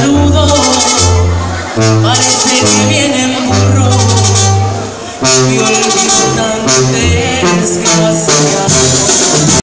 saludo Parece que viene en burro